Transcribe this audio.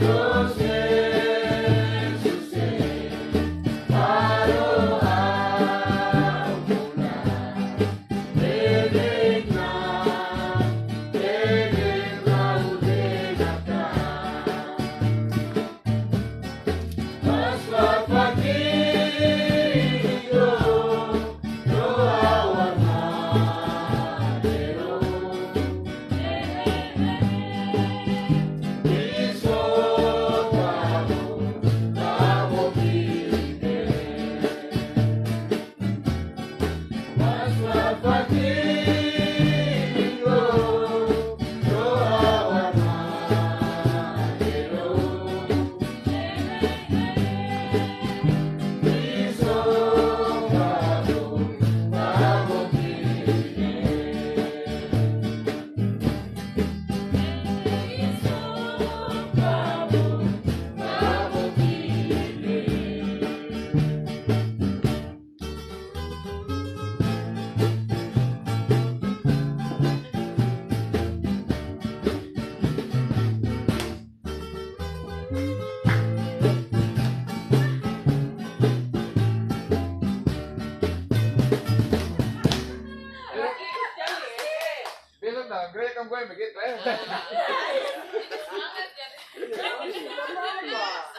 those I'm I'm going to get that.